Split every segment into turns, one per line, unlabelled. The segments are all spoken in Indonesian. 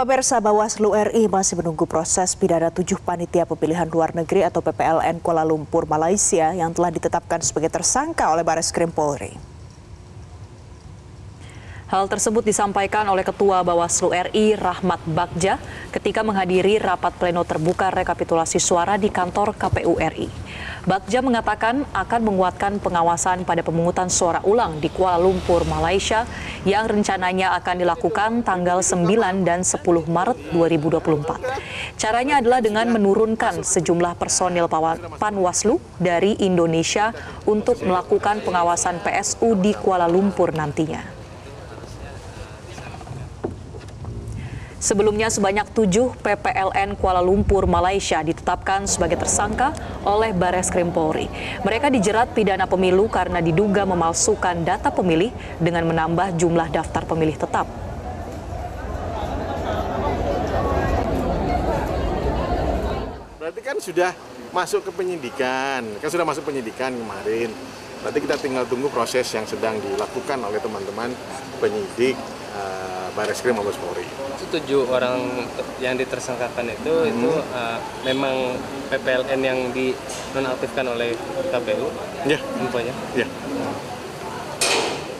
Pemirsa Bawaslu RI masih menunggu proses pidana tujuh panitia pemilihan luar negeri atau PPLN Kuala Lumpur, Malaysia yang telah ditetapkan sebagai tersangka oleh Baris Krim Polri.
Hal tersebut disampaikan oleh Ketua Bawaslu RI Rahmat Bagja ketika menghadiri rapat pleno terbuka rekapitulasi suara di kantor KPU RI. Bagja mengatakan akan menguatkan pengawasan pada pemungutan suara ulang di Kuala Lumpur, Malaysia yang rencananya akan dilakukan tanggal 9 dan 10 Maret 2024. Caranya adalah dengan menurunkan sejumlah personil Panwaslu dari Indonesia untuk melakukan pengawasan PSU di Kuala Lumpur nantinya. Sebelumnya sebanyak tujuh PPLN Kuala Lumpur, Malaysia ditetapkan sebagai tersangka oleh Bares Krim Polri. Mereka dijerat pidana pemilu karena diduga memalsukan data pemilih dengan menambah jumlah daftar pemilih tetap.
Berarti kan sudah masuk ke penyidikan, kan sudah masuk penyidikan kemarin. Berarti kita tinggal tunggu proses yang sedang dilakukan oleh teman-teman penyidik uh, Baris Krim Mabes Polri.
Itu tujuh orang yang ditersangkakan itu hmm. itu uh, memang PPLN yang dinonaktifkan oleh KPU.
Ya.
Infonya.
Ya.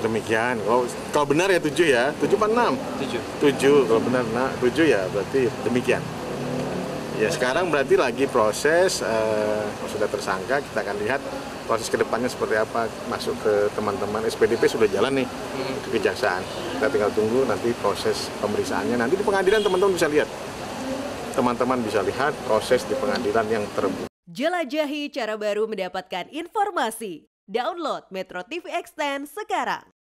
Demikian. Kalau kalau benar ya tujuh ya, tujuh apa enam?
Tujuh.
Tujuh. Kalau benar nah, tujuh ya berarti demikian. Ya sekarang berarti lagi proses uh, sudah tersangka kita akan lihat proses ke depannya seperti apa masuk ke teman-teman SPDP sudah jalan nih hmm. ke kejaksaan kita tinggal tunggu nanti proses pemeriksaannya nanti di pengadilan teman-teman bisa lihat teman-teman bisa lihat proses di pengadilan yang terbuka.
Jelajahi cara baru mendapatkan informasi. Download Metro TV Extend sekarang.